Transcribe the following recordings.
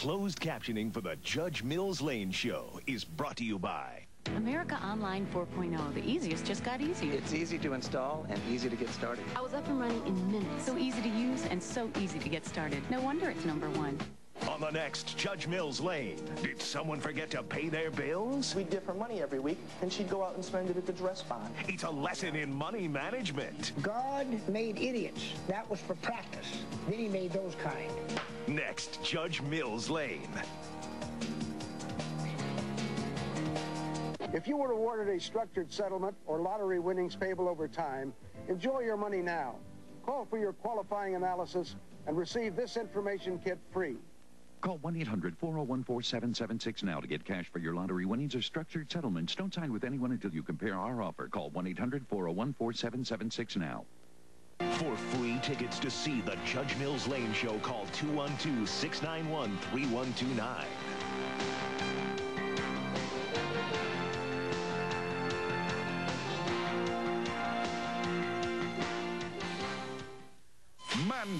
Closed captioning for the Judge Mills Lane Show is brought to you by America Online 4.0. The easiest just got easier. It's easy to install and easy to get started. I was up and running in minutes. So easy to use and so easy to get started. No wonder it's number one. On the next Judge Mills Lane, did someone forget to pay their bills? We'd give her money every week, and she'd go out and spend it at the dress barn. It's a lesson in money management. God made idiots. That was for practice. Then he made those kind. Next, Judge Mills Lane. If you were awarded a structured settlement or lottery winnings payable over time, enjoy your money now. Call for your qualifying analysis and receive this information kit free. Call 1-800-401-4776 now to get cash for your lottery winnings or structured settlements. Don't sign with anyone until you compare our offer. Call 1-800-401-4776 now. For free tickets to see the Judge Mills Lane Show, call 212-691-3129.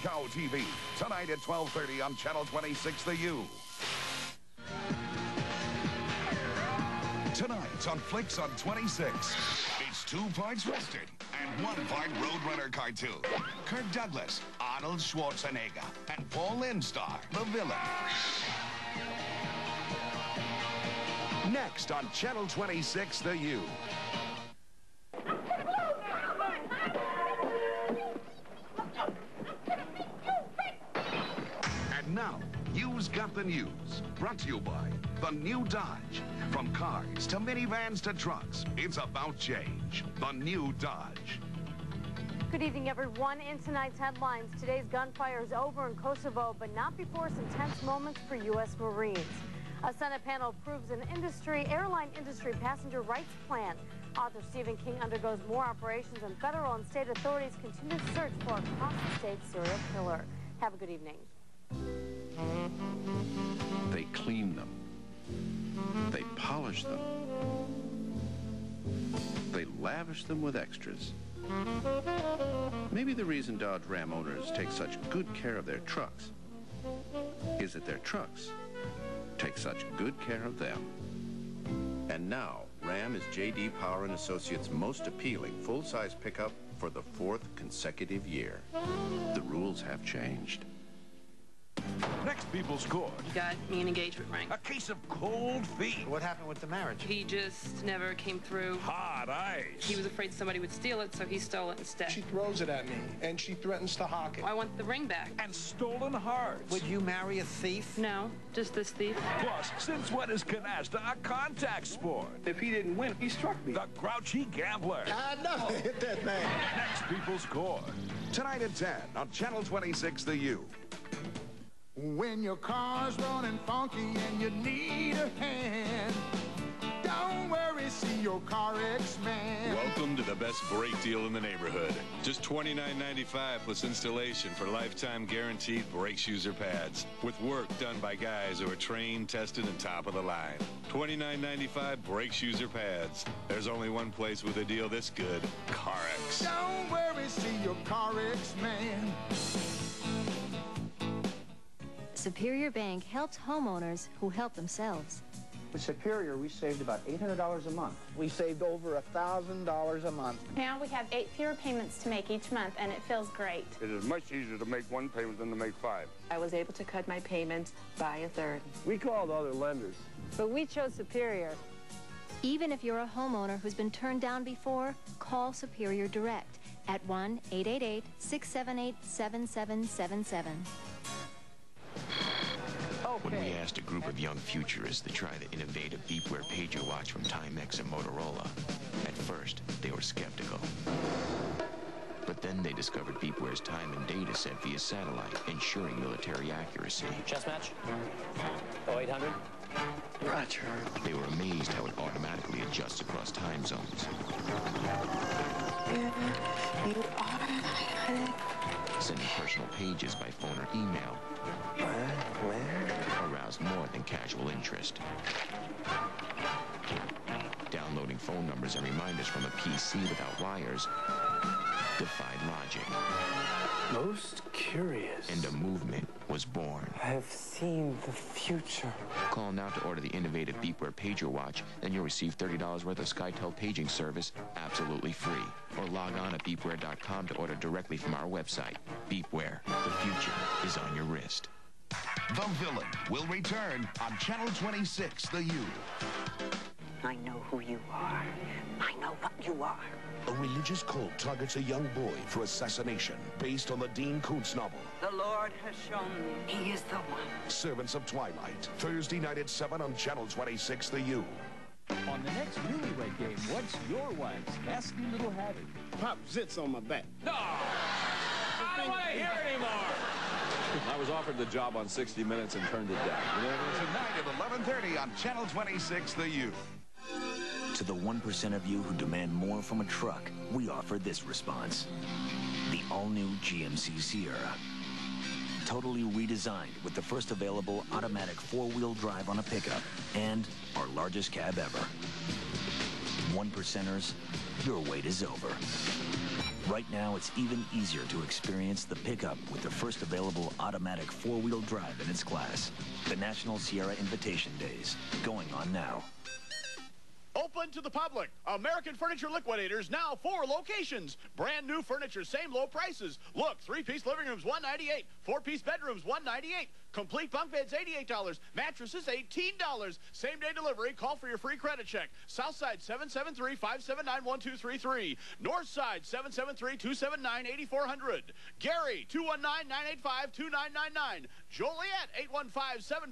Mancow TV, tonight at 12.30 on Channel 26 The U. Tonight on Flicks on 26, it's two parts Western and one part Roadrunner cartoon. Kirk Douglas, Arnold Schwarzenegger, and Paul Lynde star, the villain. Next on Channel 26 The U. the News. Brought to you by the new Dodge. From cars to minivans to trucks, it's about change. The new Dodge. Good evening, everyone. In tonight's headlines, today's gunfire is over in Kosovo, but not before some tense moments for U.S. Marines. A Senate panel approves an industry, airline industry passenger rights plan. Author Stephen King undergoes more operations, and federal and state authorities continue to search for a cross-state serial killer. Have a good evening. They clean them. They polish them. They lavish them with extras. Maybe the reason Dodge Ram owners take such good care of their trucks is that their trucks take such good care of them. And now, Ram is J.D. Power and Associates' most appealing full-size pickup for the fourth consecutive year. The rules have changed. Next people's court. He got me an engagement ring. A case of cold feet. What happened with the marriage? He just never came through. Hot ice. He was afraid somebody would steal it, so he stole it instead. She throws it at me, and she threatens to hawk it. I want the ring back. And stolen hearts. Would you marry a thief? No, just this thief. Plus, since when is canasta a contact sport? If he didn't win, he struck me. The grouchy gambler. Ah, I know. Hit that man. Next people's court. Tonight at 10 on Channel 26 The U. When your car's running funky and you need a hand, don't worry, see your CarX man. Welcome to the best brake deal in the neighborhood. Just $29.95 plus installation for lifetime guaranteed brake shoes or pads. With work done by guys who are trained, tested, and top of the line. $29.95 brake shoes or pads. There's only one place with a deal this good CarX. Don't worry, see your CarX man. Superior Bank helps homeowners who help themselves. With Superior, we saved about $800 a month. We saved over $1,000 a month. Now we have eight fewer payments to make each month, and it feels great. It is much easier to make one payment than to make five. I was able to cut my payments by a third. We called other lenders. But we chose Superior. Even if you're a homeowner who's been turned down before, call Superior Direct at 1-888-678-7777. When we asked a group of young futurists to try the innovative Beepwear pager watch from Timex and Motorola, at first they were skeptical. But then they discovered Beepwear's time and data sent via satellite, ensuring military accuracy. Chess match? 0800? Roger. They were amazed how it automatically adjusts across time zones. You are Sending personal pages by phone or email aroused more than casual interest. Downloading phone numbers and reminders from a PC without wires defied logic. Most curious. And a movement was born. I have seen the future. Call now to order the innovative Beepwear pager watch, then you'll receive $30 worth of SkyTel paging service absolutely free. Or log on at beepwear.com to order directly from our website. Beepwear, the future is on your wrist. The Villain will return on Channel 26, The U. I know who you are. I know what you are. A religious cult targets a young boy for assassination based on the Dean Koontz novel. The Lord has shown me he is the one. Servants of Twilight. Thursday night at 7 on Channel 26, The U. On the next Newlywed Game, what's your wife's nasty little habit? Pop zits on my back. No! I don't want to hear anymore! I was offered the job on 60 Minutes and turned it down. Tonight at 11.30 on Channel 26, The U. To the 1% of you who demand more from a truck, we offer this response. The all-new GMC Sierra. Totally redesigned with the first available automatic four-wheel drive on a pickup and our largest cab ever. One percenters, your wait is over. Right now, it's even easier to experience the pickup with the first available automatic four-wheel drive in its class. The National Sierra Invitation Days, going on now. To the public. American Furniture Liquidators now four locations. Brand new furniture, same low prices. Look, three-piece living rooms, 198 Four-piece bedrooms, 198 Complete bunk beds, $88. Mattresses, $18. Same-day delivery. Call for your free credit check. Southside, 773-579-1233. Northside, 773-279-8400. Gary, 219-985-2999. Joliet,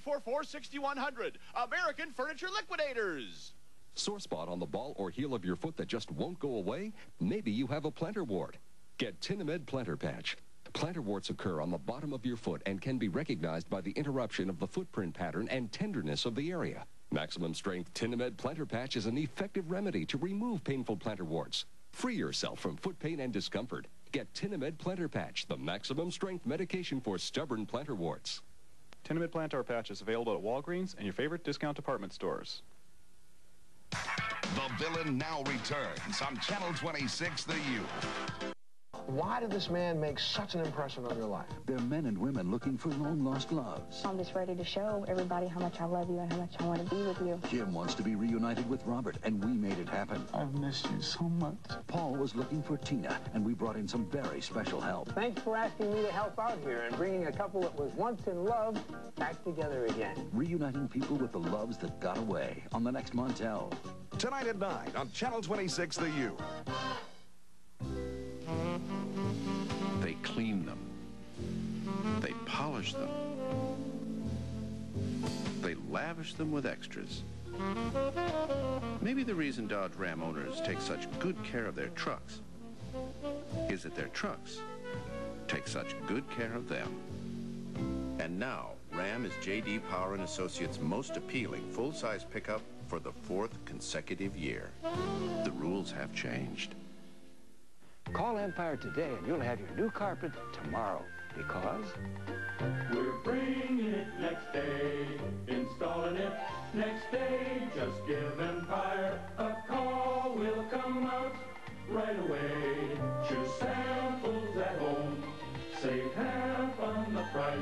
815-744-6100. American Furniture Liquidators. Sore spot on the ball or heel of your foot that just won't go away? Maybe you have a plantar wart. Get Tinamed Plantar Patch. Plantar warts occur on the bottom of your foot and can be recognized by the interruption of the footprint pattern and tenderness of the area. Maximum Strength Tinamed Plantar Patch is an effective remedy to remove painful plantar warts. Free yourself from foot pain and discomfort. Get Tinamed Plantar Patch, the maximum strength medication for stubborn plantar warts. Tinamed Plantar Patch is available at Walgreens and your favorite discount department stores. The Villain now returns on Channel 26, The U. Why did this man make such an impression on your life? They're men and women looking for long-lost loves. I'm just ready to show everybody how much I love you and how much I want to be with you. Jim wants to be reunited with Robert, and we made it happen. I've missed you so much. Paul was looking for Tina, and we brought in some very special help. Thanks for asking me to help out here and bringing a couple that was once in love back together again. Reuniting people with the loves that got away on the next Montel. Tonight at 9 on Channel 26, The U. Clean them. They polish them. They lavish them with extras. Maybe the reason Dodge Ram owners take such good care of their trucks is that their trucks take such good care of them. And now, Ram is J.D. Power and Associates' most appealing full-size pickup for the fourth consecutive year. The rules have changed. Call Empire today and you'll have your new carpet tomorrow because... We're bringing it next day, installing it next day. Just give Empire a call, we'll come out right away. Choose samples at home, save half on the price.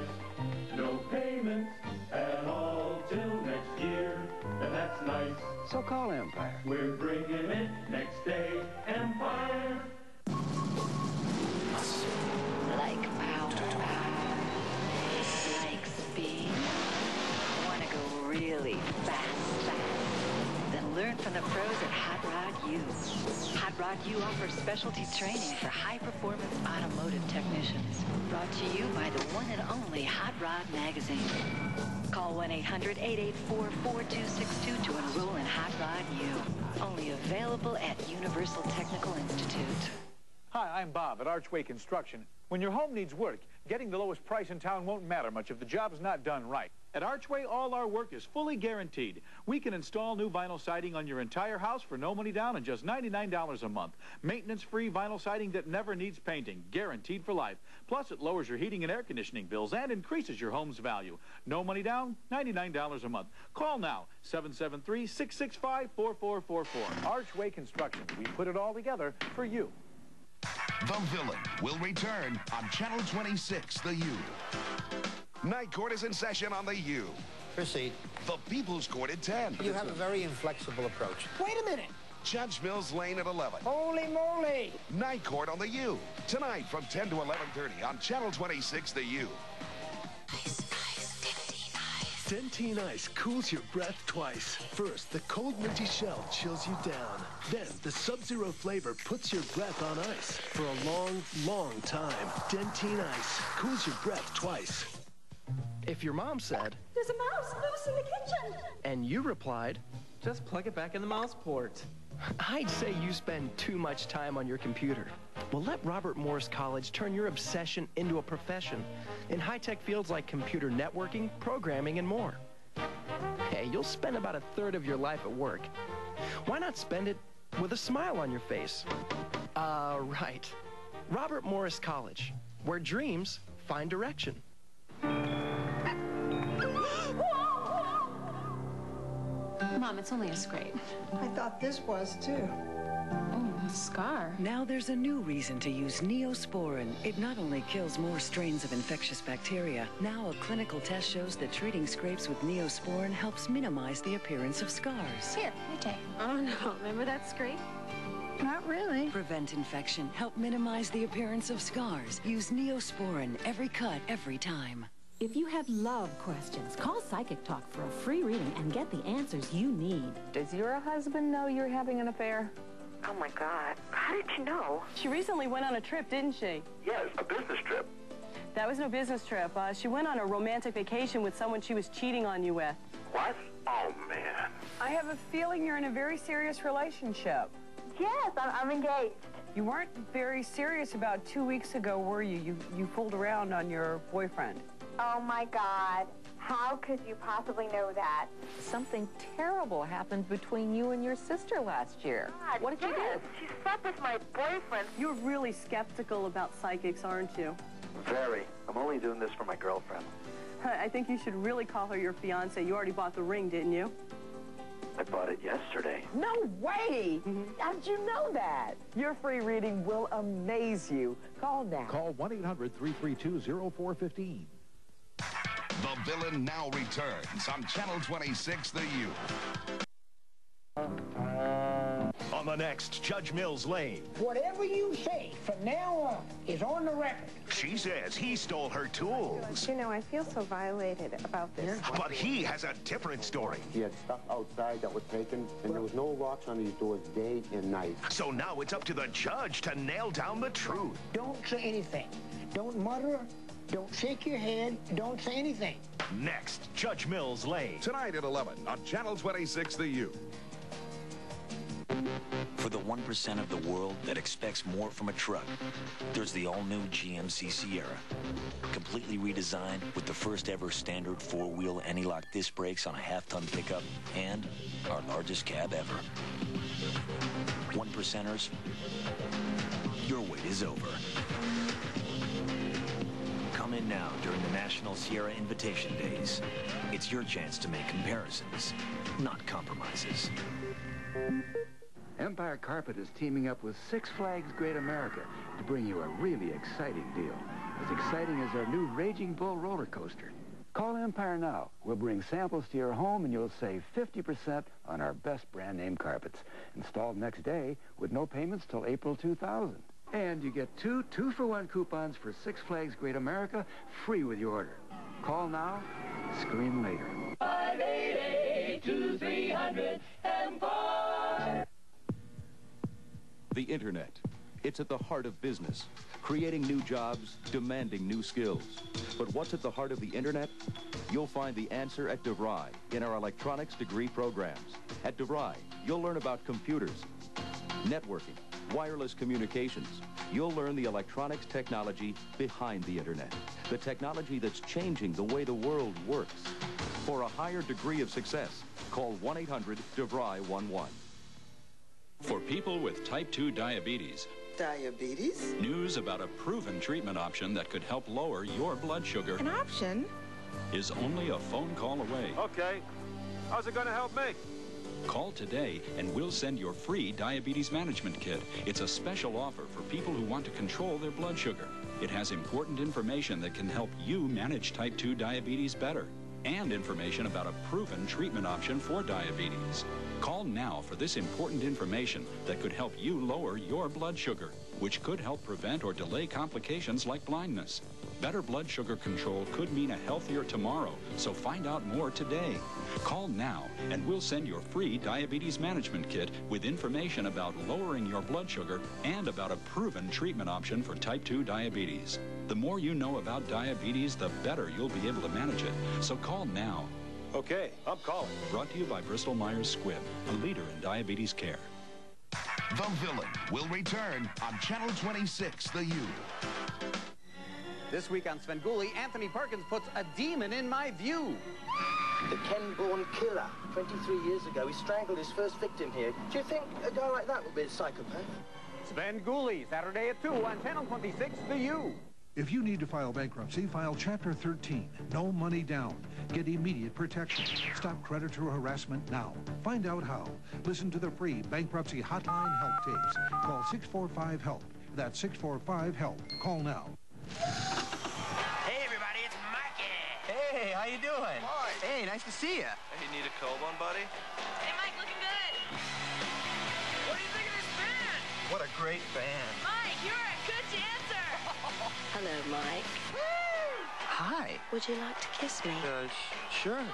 No payments at all till next year, and that's nice. So call Empire. We're bringing it next day, Empire. The pros at Hot Rod U. Hot Rod U offers specialty training for high-performance automotive technicians. Brought to you by the one and only Hot Rod Magazine. Call 1-800-884-4262 to enroll in Hot Rod U. Only available at Universal Technical Institute. I'm Bob at Archway Construction. When your home needs work, getting the lowest price in town won't matter much if the job's not done right. At Archway, all our work is fully guaranteed. We can install new vinyl siding on your entire house for no money down and just $99 a month. Maintenance-free vinyl siding that never needs painting, guaranteed for life. Plus, it lowers your heating and air conditioning bills and increases your home's value. No money down, $99 a month. Call now, 773-665-4444. Archway Construction. We put it all together for you. The Villain will return on Channel 26, The U. Night Court is in session on the U. Proceed. The People's Court at 10. You have a very inflexible approach. Wait a minute. Judge Mills Lane at 11. Holy moly. Night Court on the U. Tonight from 10 to 11.30 on Channel 26, the U. Dentyne Ice cools your breath twice. First, the cold minty shell chills you down. Then, the Sub-Zero flavor puts your breath on ice for a long, long time. Dentyne Ice cools your breath twice. If your mom said, There's a mouse loose in the kitchen. and you replied, Just plug it back in the mouse port. I'd say you spend too much time on your computer. Well, let Robert Morris College turn your obsession into a profession in high-tech fields like computer networking, programming, and more. Hey, you'll spend about a third of your life at work. Why not spend it with a smile on your face? Uh, right. Robert Morris College, where dreams find direction. Mom, it's only a scrape. I thought this was too. Oh, a scar. Now there's a new reason to use Neosporin. It not only kills more strains of infectious bacteria, now a clinical test shows that treating scrapes with Neosporin helps minimize the appearance of scars. Here, you take. Oh, no. Remember that scrape? Not really. Prevent infection. Help minimize the appearance of scars. Use Neosporin every cut, every time. If you have love questions, call Psychic Talk for a free reading and get the answers you need. Does your husband know you're having an affair? Oh my God. How did you know? She recently went on a trip, didn't she? Yes, a business trip. That was no business trip. Uh, she went on a romantic vacation with someone she was cheating on you with. What? Oh, man. I have a feeling you're in a very serious relationship. Yes, I'm, I'm engaged. You weren't very serious about two weeks ago, were you? You, you fooled around on your boyfriend. Oh, my God. How could you possibly know that? Something terrible happened between you and your sister last year. God, what did you do? She slept with my boyfriend. You're really skeptical about psychics, aren't you? Very. I'm only doing this for my girlfriend. I think you should really call her your fiance. You already bought the ring, didn't you? I bought it yesterday. No way! Mm-hmm. How did you know that? Your free reading will amaze you. Call now. Call 1-800-332-0415. The Villain now returns on Channel 26, the U. On the next Judge Mills Lane, Whatever you say from now on is on the record. she says he stole her tools. You know, I feel so violated about this. But he has a different story. He had stuff outside that was taken, and there was no locks on these doors day and night. So now it's up to the judge to nail down the truth. Don't say anything. Don't mutter. Don't shake your head. Don't say anything. Next, Judge Mills Lane. Tonight at 11 on Channel 26, the U. For the 1% of the world that expects more from a truck, there's the all-new GMC Sierra. Completely redesigned with the first ever standard four-wheel anti-lock disc brakes on a half-ton pickup and our largest cab ever. One percenters, your wait is over. Come in now during the National Sierra Invitation Days. It's your chance to make comparisons, not compromises. Empire Carpet is teaming up with Six Flags Great America to bring you a really exciting deal. As exciting as our new Raging Bull roller coaster. Call Empire now. We'll bring samples to your home and you'll save 50% on our best brand name carpets. Installed next day with no payments till April 2000. And you get two two-for-one coupons for Six Flags Great America free with your order. Call now, scream later. 588-2300 Empire. The Internet. It's at the heart of business, creating new jobs, demanding new skills. But what's at the heart of the Internet? You'll find the answer at DeVry in our electronics degree programs. At DeVry, you'll learn about computers, networking, wireless communications. You'll learn the electronics technology behind the Internet, the technology that's changing the way the world works. For a higher degree of success, call 1-800-DeVry-11. For people with type 2 diabetes, Diabetes? news about a proven treatment option that could help lower your blood sugar An option? is only a phone call away. Okay. How's it going to help me? Call today and we'll send your free diabetes management kit. It's a special offer for people who want to control their blood sugar. It has important information that can help you manage type 2 diabetes better and information about a proven treatment option for diabetes. Call now for this important information that could help you lower your blood sugar, which could help prevent or delay complications like blindness. Better blood sugar control could mean a healthier tomorrow, so find out more today. Call now and we'll send your free diabetes management kit with information about lowering your blood sugar and about a proven treatment option for type 2 diabetes. The more you know about diabetes, the better you'll be able to manage it. So call now. Okay, I'm calling. Brought to you by Bristol Myers Squibb, a leader in diabetes care. The Villain will return on Channel 26, The U. This week on Svengoolie, Anthony Perkins puts a demon in my view. The Ken-born killer. 23 years ago, he strangled his first victim here. Do you think a guy like that would be a psychopath? Svengoolie, Saturday at 2 on Channel 26, The U. If you need to file bankruptcy, file Chapter 13. No money down. Get immediate protection. Stop creditor harassment now. Find out how. Listen to the free bankruptcy hotline help tapes. Call 645-HELP. That's 645-HELP. Call now. How you doing? Mike. Hey, nice to see you. Hey, you need a cold one, buddy? Hey, Mike, looking good. What do you think of this band? What a great band. Mike, you're a good dancer. Hello, Mike. Hi. Would you like to kiss me? Uh, sh sure.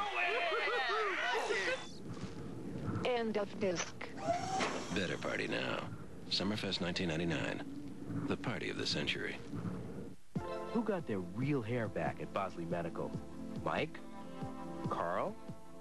End of disc. Better party now. Summerfest 1999. The party of the century. Who got their real hair back at Bosley Medical? Mike? Carl?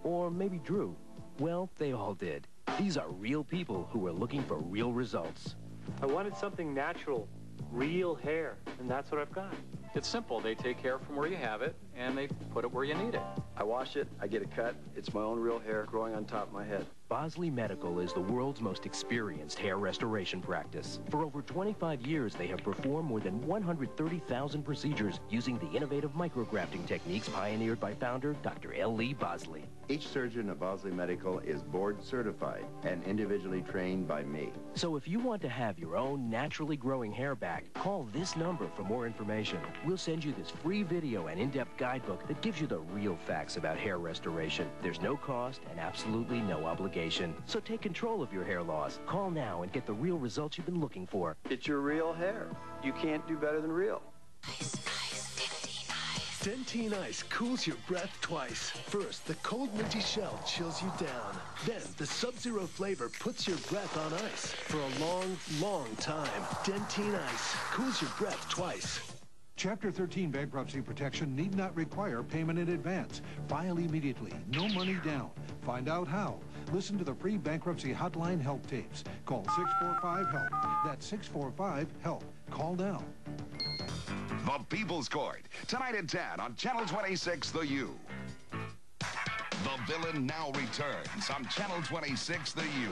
Or maybe Drew? Well, they all did. These are real people who were looking for real results. I wanted something natural, real hair, and that's what I've got. It's simple. They take hair from where you have it, and they put it where you need it. I wash it, I get a cut. It's my own real hair growing on top of my head. Bosley Medical is the world's most experienced hair restoration practice. For over 25 years, they have performed more than 130,000 procedures using the innovative micrografting techniques pioneered by founder Dr. L. Lee Bosley. Each surgeon at Bosley Medical is board certified and individually trained by me. So if you want to have your own naturally growing hair back, call this number for more information. We'll send you this free video and in-depth guidebook that gives you the real facts about hair restoration. There's no cost and absolutely no obligation. So take control of your hair loss. Call now and get the real results you've been looking for. It's your real hair. You can't do better than real. Dentyne Ice cools your breath twice. First, the cold minty shell chills you down. Then, the Sub-Zero flavor puts your breath on ice for a long, long time. Dentyne Ice cools your breath twice. Chapter 13 bankruptcy protection need not require payment in advance. File immediately. No money down. Find out how. Listen to the free bankruptcy hotline help tapes. Call 645-HELP. That's 645-HELP. Call now. The People's Court, tonight at 10 on Channel 26, The U. The Villain now returns on Channel 26, The U.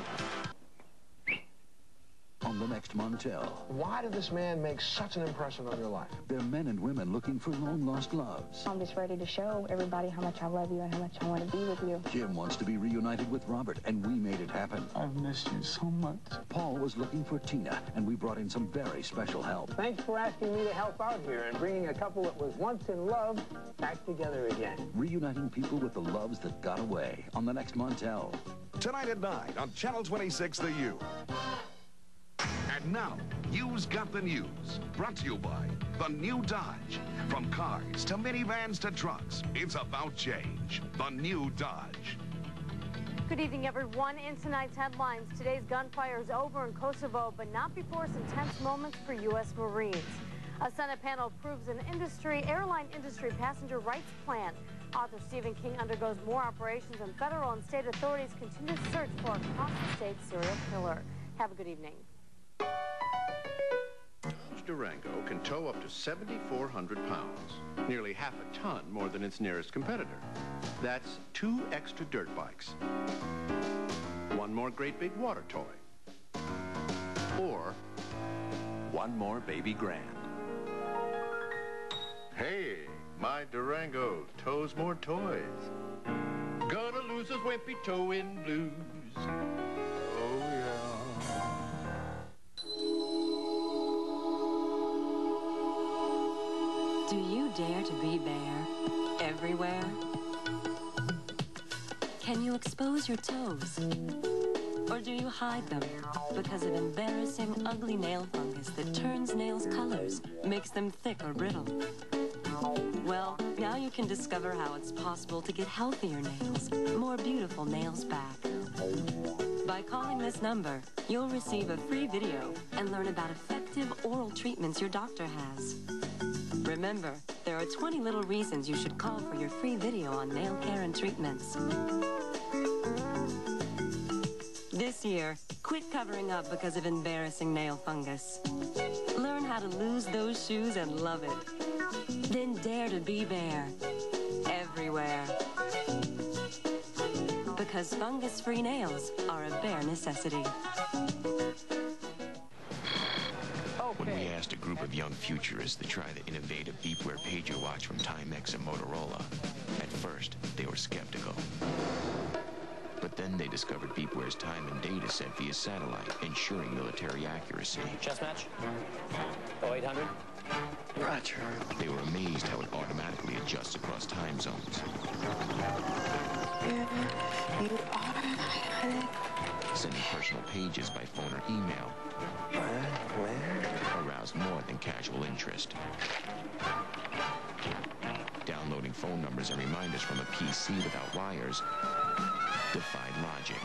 On the next Montel. Why did this man make such an impression on your life? They're men and women looking for long-lost loves. I'm just ready to show everybody how much I love you and how much I want to be with you. Jim wants to be reunited with Robert, and we made it happen. I've missed you so much. Paul was looking for Tina, and we brought in some very special help. Thanks for asking me to help out here and bringing a couple that was once in love back together again. Reuniting people with the loves that got away on the next Montel. Tonight at 9 on Channel 26, The U. And now, You's Got the News. Brought to you by the new Dodge. From cars to minivans to trucks, it's about change. The new Dodge. Good evening, everyone. In tonight's headlines, today's gunfire is over in Kosovo, but not before some tense moments for U.S. Marines. A Senate panel approves an industry, airline industry passenger rights plan. Author Stephen King undergoes more operations, and federal and state authorities continue to search for a cross-state serial killer. Have a good evening. Dodge Durango can tow up to 7,400 pounds, nearly half a ton more than its nearest competitor. That's two extra dirt bikes, one more great big water toy, or one more baby grand. Hey, my Durango tows more toys. Gonna lose his wimpy towing blues. Oh, you dare to be bare everywhere? Can you expose your toes? Or do you hide them because of embarrassing, ugly nail fungus that turns nails colors, makes them thick or brittle? Well, now you can discover how it's possible to get healthier nails, more beautiful nails back. By calling this number, you'll receive a free video and learn about effective oral treatments your doctor has. Remember, there are 20 little reasons you should call for your free video on nail care and treatments. This year, quit covering up because of embarrassing nail fungus. Learn how to lose those shoes and love it. Then dare to be bare. Everywhere. Because fungus-free nails are a bare necessity. Of young futurists to try the innovative Beepwear pager watch from Timex and Motorola, at first they were skeptical. But then they discovered Beepwear's time and data sent via satellite, ensuring military accuracy. Chess match? 0800? Roger. They were amazed how it automatically adjusts across time zones. Sending personal pages by phone or email. Aroused more than casual interest. Downloading phone numbers and reminders from a PC without wires defied logic.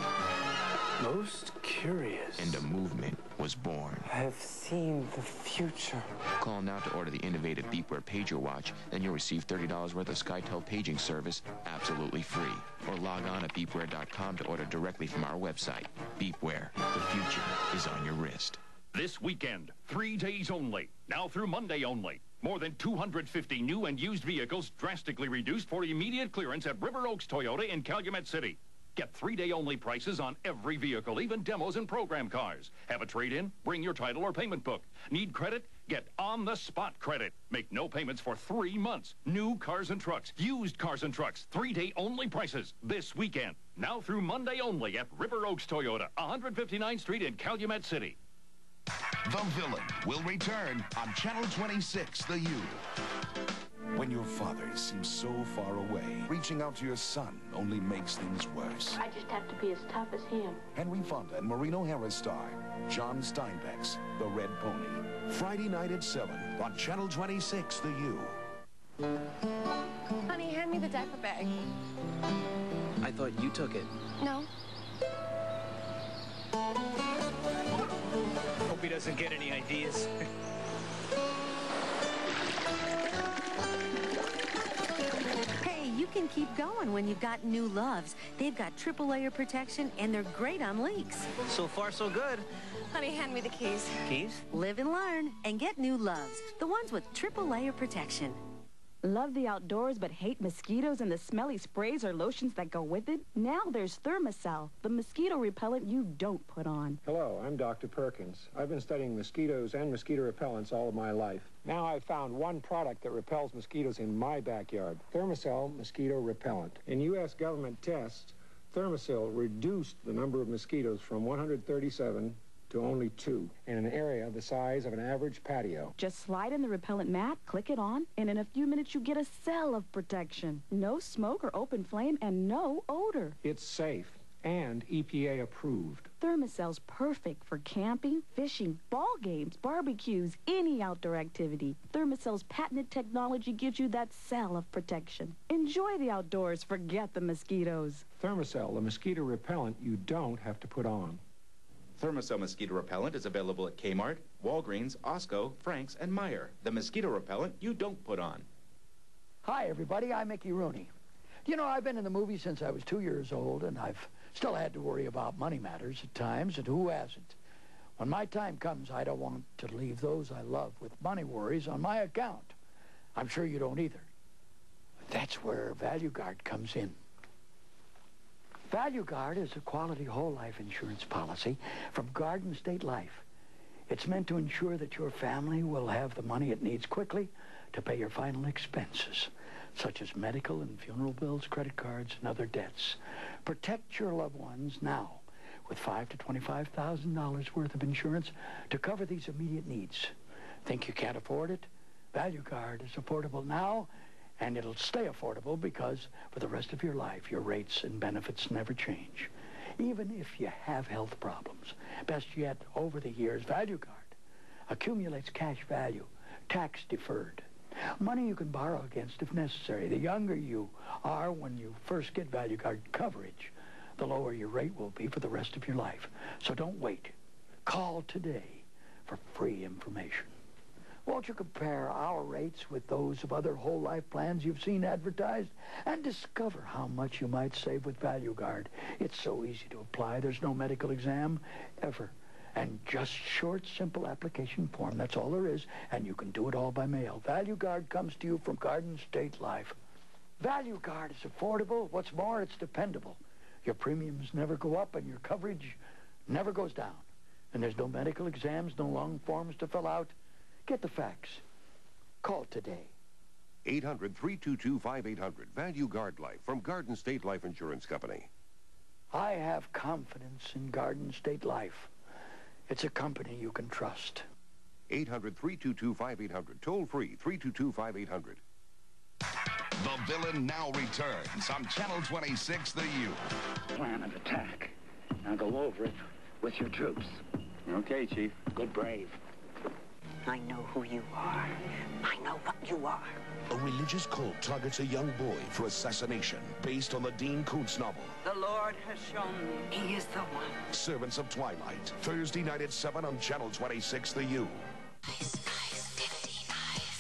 Most curious. And a movement was born. I have seen the future. Call now to order the innovative Beepwear Pager Watch, then you'll receive $30 worth of SkyTel paging service absolutely free. Or log on at beepwear.com to order directly from our website. Beepwear, the future is on your wrist. This weekend, three days only. Now through Monday only. More than 250 new and used vehicles drastically reduced for immediate clearance at River Oaks Toyota in Calumet City. Get three-day only prices on every vehicle, even demos and program cars. Have a trade-in? Bring your title or payment book. Need credit? Get on-the-spot credit. Make no payments for three months. New cars and trucks, used cars and trucks, three-day only prices this weekend. Now through Monday only at River Oaks Toyota, 159th Street in Calumet City. The Villain will return on Channel 26, The U. When your father seems so far away, reaching out to your son only makes things worse. I just have to be as tough as him. Henry Fonda and Maureen O'Hara star John Steinbeck's The Red Pony. Friday night at 7 on Channel 26, The U. Honey, hand me the diaper bag. I thought you took it. No. Hope he doesn't get any ideas. keep going when you've got new loves. They've got triple layer protection and they're great on leaks. So far, so good. Honey, hand me the keys. Keys? Live and learn and get new loves. The ones with triple layer protection. Love the outdoors but hate mosquitoes and the smelly sprays or lotions that go with it? Now there's Thermacell, the mosquito repellent you don't put on. Hello, I'm Dr. Perkins. I've been studying mosquitoes and mosquito repellents all of my life. Now I've found one product that repels mosquitoes in my backyard, Thermacell Mosquito Repellent. In U.S. government tests, Thermacell reduced the number of mosquitoes from 137 to only two in an area the size of an average patio. Just slide in the repellent mat, click it on, and in a few minutes you get a cell of protection. No smoke or open flame and no odor. It's safe and EPA approved. Thermacell's perfect for camping, fishing, ball games, barbecues, any outdoor activity. Thermacell's patented technology gives you that cell of protection. Enjoy the outdoors, forget the mosquitoes. Thermacell, the mosquito repellent you don't have to put on. Thermacell mosquito repellent is available at Kmart, Walgreens, Osco, Frank's, and Meijer. The mosquito repellent you don't put on. Hi, everybody. I'm Mickey Rooney. You know, I've been in the movies since I was two years old, and I've still had to worry about money matters at times, and who hasn't? When my time comes, I don't want to leave those I love with money worries on my account. I'm sure you don't either. That's where Value Guard comes in. Value Guard is a quality whole life insurance policy from Garden State Life. It's meant to ensure that your family will have the money it needs quickly to pay your final expenses, such as medical and funeral bills, credit cards, and other debts. Protect your loved ones now with five to twenty-five thousand dollars worth of insurance to cover these immediate needs. Think you can't afford it? Value Guard is affordable now, and it'll stay affordable because for the rest of your life, your rates and benefits never change. Even if you have health problems. Best yet, over the years, Value Guard accumulates cash value, tax deferred. Money you can borrow against if necessary. The younger you are when you first get Value Guard coverage, the lower your rate will be for the rest of your life. So don't wait. Call today for free information. Won't you compare our rates with those of other whole life plans you've seen advertised and discover how much you might save with Value Guard? It's so easy to apply. There's no medical exam ever. And just short, simple application form. That's all there is. And you can do it all by mail. Value Guard comes to you from Garden State Life. Value Guard is affordable. What's more, it's dependable. Your premiums never go up and your coverage never goes down. And there's no medical exams, no long forms to fill out. Get the facts. Call today. 800-322-5800. Value Guard Life from Garden State Life Insurance Company. I have confidence in Garden State Life. It's a company you can trust. 800-322-5800. Toll free, 322-5800. The villain now returns on Channel 26, The U. Plan of attack. Now go over it with your troops. Okay, Chief. Good brave. I know who you are. I know what you are. A religious cult targets a young boy for assassination based on the Dean Koontz novel. The Lord has shown me he is the one. Servants of Twilight. Thursday night at 7 on Channel 26, The U. Dentyne Ice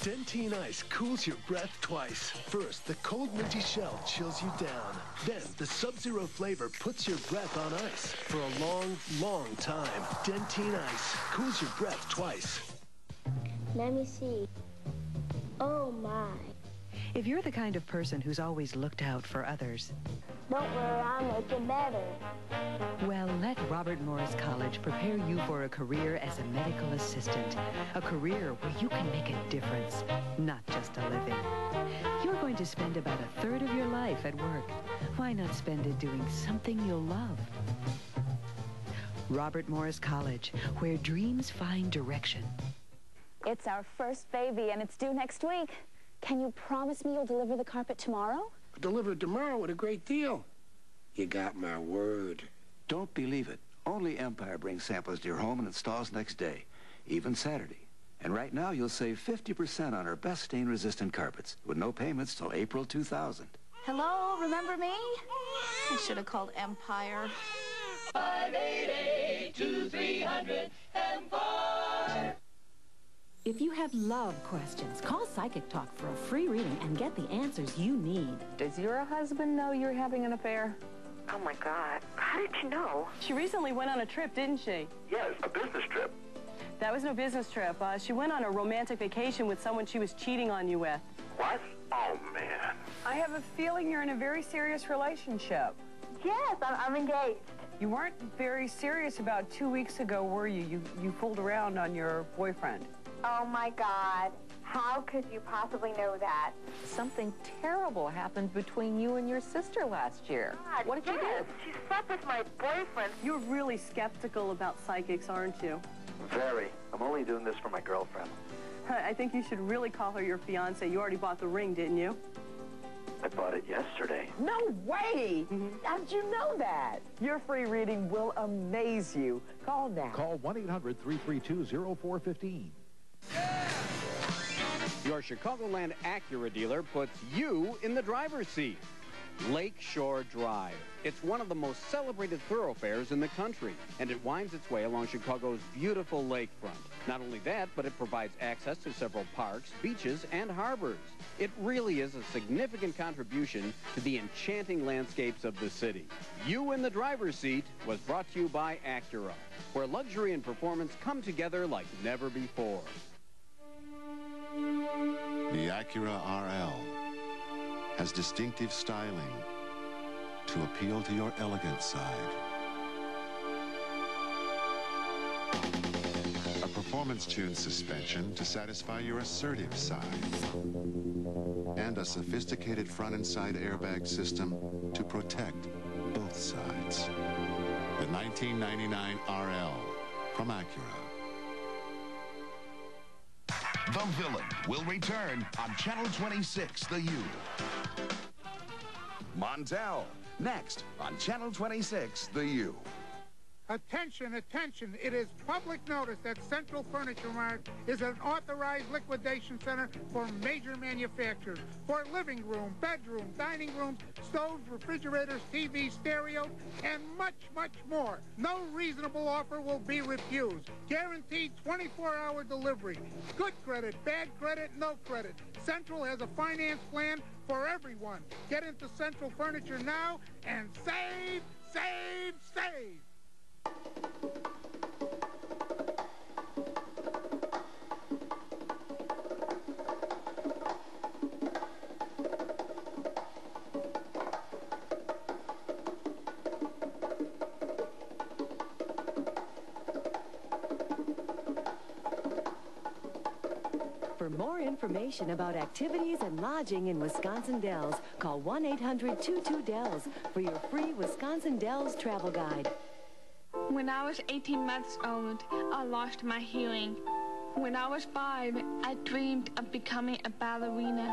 Dentyne Ice cools your breath twice. First, the cold minty shell chills you down. Then, the Sub-Zero flavor puts your breath on ice for a long, long time. Dentyne Ice cools your breath twice. Let me see. Oh my. If you're the kind of person who's always looked out for others, Don't worry, I'll make it better. well, let Robert Morris College prepare you for a career as a medical assistant. A career where you can make a difference, not just a living. You're going to spend about a third of your life at work. Why not spend it doing something you'll love? Robert Morris College, where dreams find direction. It's our first baby, and it's due next week. Can you promise me you'll deliver the carpet tomorrow? Delivered tomorrow with a great deal. You got my word. Don't believe it. Only Empire brings samples to your home and installs next day, even Saturday. And right now, you'll save 50% on our best stain-resistant carpets with no payments till April 2000. Hello, remember me? I should have called Empire. 588-2300 Empire. If you have love questions, call Psychic Talk for a free reading and get the answers you need. Does your husband know you're having an affair? Oh my God. How did you know? She recently went on a trip, didn't she? Yes, a business trip. That was no business trip. Uh, she went on a romantic vacation with someone she was cheating on you with. What? Oh, man. I have a feeling you're in a very serious relationship. Yes, I'm, I'm engaged. You weren't very serious about two weeks ago, were you? You, you fooled around on your boyfriend. Oh my God. How could you possibly know that? Something terrible happened between you and your sister last year. God, what did you do? She slept with my boyfriend. You're really skeptical about psychics, aren't you? Very. I'm only doing this for my girlfriend. I think you should really call her your fiance. You already bought the ring, didn't you? I bought it yesterday. No way! Mm-hmm. How did you know that? Your free reading will amaze you. Call now. Call 1-800-332-0415. Your Chicagoland Acura dealer puts you in the driver's seat. Lakeshore Drive. It's one of the most celebrated thoroughfares in the country, and it winds its way along Chicago's beautiful lakefront. Not only that, but it provides access to several parks, beaches, and harbors. It really is a significant contribution to the enchanting landscapes of the city. You in the driver's seat was brought to you by Acura, where luxury and performance come together like never before. The Acura RL has distinctive styling to appeal to your elegant side. A performance-tuned suspension to satisfy your assertive side. And a sophisticated front and side airbag system to protect both sides. The 1999 RL from Acura. The Villain will return on Channel 26, The U. Montel, next on Channel 26, The U. Attention, attention. It is public notice that Central Furniture Mart is an authorized liquidation center for major manufacturers. For living room, bedroom, dining rooms, stoves, refrigerators, TV, stereo, and much, much more. No reasonable offer will be refused. Guaranteed 24-hour delivery. Good credit, bad credit, no credit. Central has a finance plan for everyone. Get into Central Furniture now and save, save, save. For more information about activities and lodging in Wisconsin Dells, call 1-800-22-DELLS for your free Wisconsin Dells travel guide. When I was 18 months old, I lost my hearing. When I was five, I dreamed of becoming a ballerina,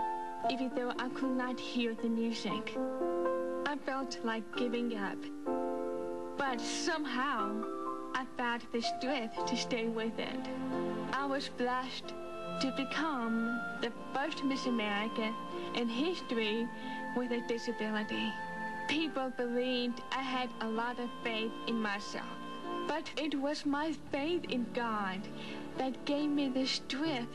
even though I could not hear the music. I felt like giving up. But somehow, I found the strength to stay with it. I was blessed to become the first Miss America in history with a disability. People believed I had a lot of faith in myself. But it was my faith in God that gave me the strength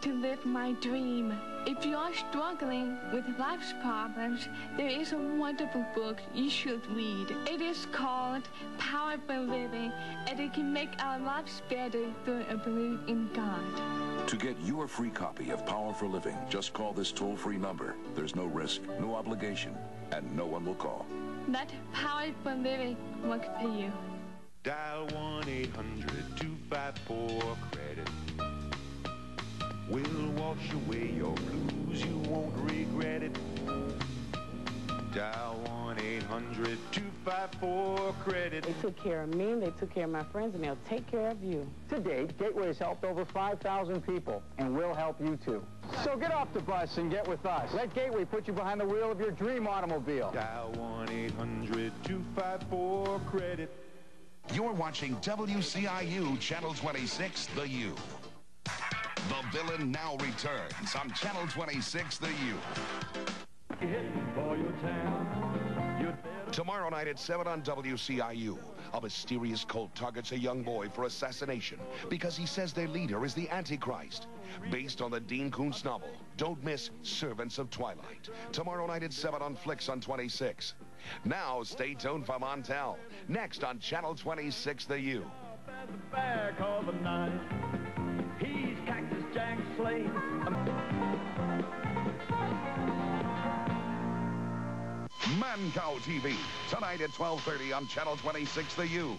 to live my dream. If you are struggling with life's problems, there is a wonderful book you should read. It is called Power for Living, and it can make our lives better through a belief in God. To get your free copy of Power for Living, just call this toll-free number. There's no risk, no obligation, and no one will call. Let Power for Living work for you. Dial 1-800-254-CREDIT. We'll wash away your blues, you won't regret it. Dial 1-800-254-CREDIT. They took care of me, they took care of my friends, and they'll take care of you. To date, Gateway has helped over 5,000 people, and we'll help you too. So get off the bus and get with us. Let Gateway put you behind the wheel of your dream automobile. Dial 1-800-254-CREDIT. You're watching WCIU Channel 26, The U. The Villain now returns on Channel 26, The U. Tomorrow night at 7 on WCIU, a mysterious cult targets a young boy for assassination because he says their leader is the Antichrist. Based on the Dean Koontz novel, don't miss Servants of Twilight. Tomorrow night at 7 on Flix on 26. Now, stay tuned for Montel. Next on Channel 26, The U. Mancow TV, tonight at 12.30 on Channel 26, The U.